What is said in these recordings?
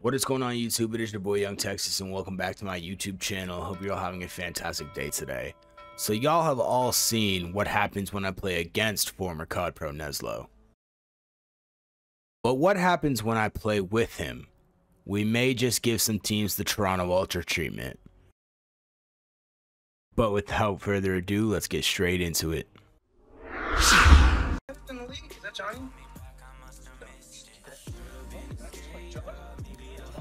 What is going on YouTube? It is your boy Young Texas and welcome back to my YouTube channel. Hope you're all having a fantastic day today. So y'all have all seen what happens when I play against former COD Pro Neslo. But what happens when I play with him? We may just give some teams the Toronto Ultra treatment. But without further ado, let's get straight into it.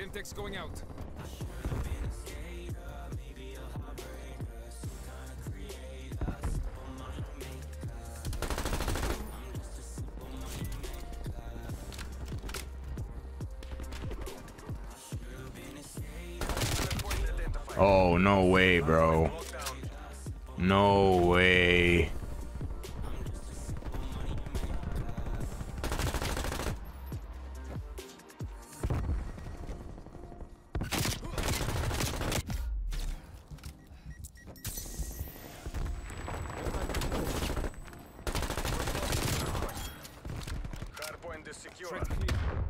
Semtex going out. Oh, no way, bro. No way. Hardpoint is secure.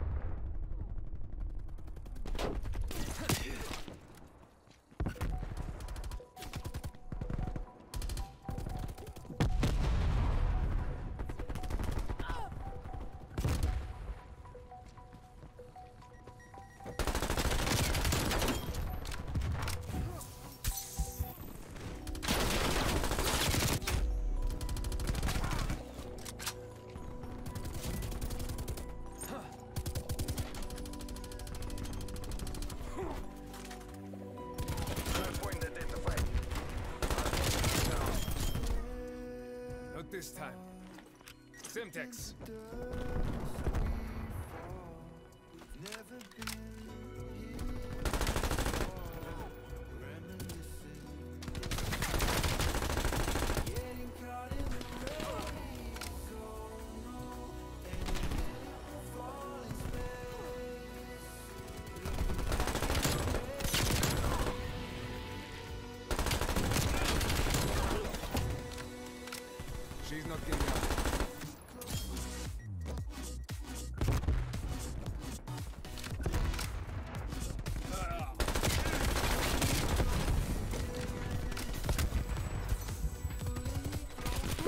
This time. Semtex.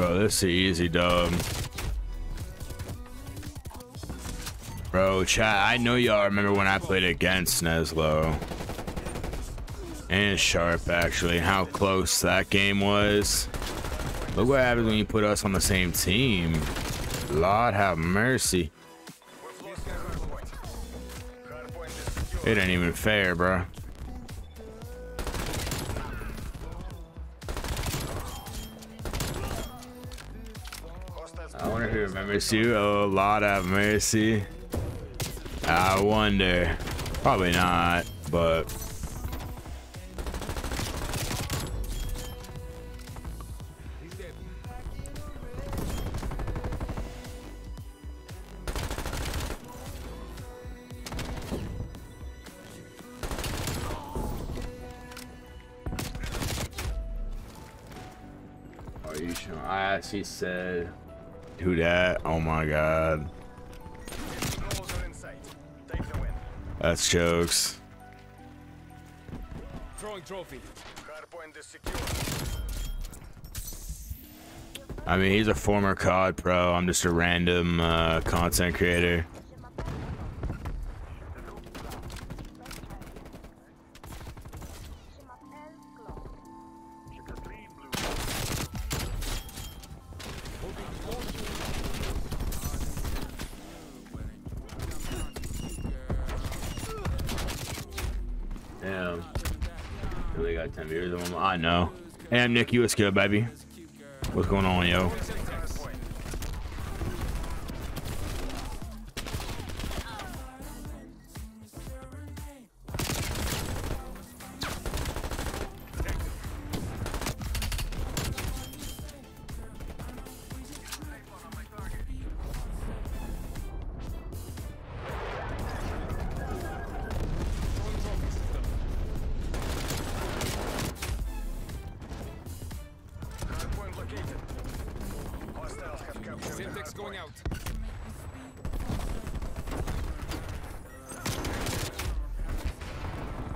Bro, this is easy, dub. Bro, chat, I know y'all remember when I played against Neslo. And Sharp, actually, how close that game was. Look what happens when you put us on the same team. Lord have mercy. It ain't even fair, bro. Who remembers you. Oh, lot of mercy. I wonder. Probably not, but He's. Are you sure? I actually said who that? Oh my god. Trolls are in sight. Take the win. That's jokes. Throwing trophy. Hardpoint is secure. I mean, he's a former COD pro. I'm just a random uh, content creator. Got 10 viewers them. I know. Hey, I'm Nick. You what's good, baby? What's going on, yo? Captured going out.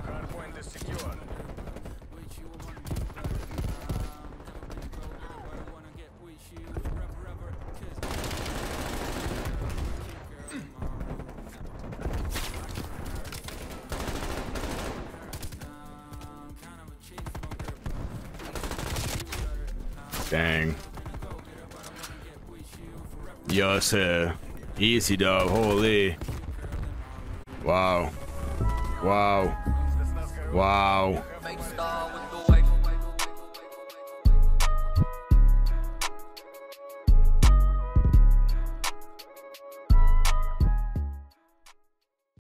Hardpoint is secure. Dang. It's a easy dog. Holy. Wow. Wow. Wow.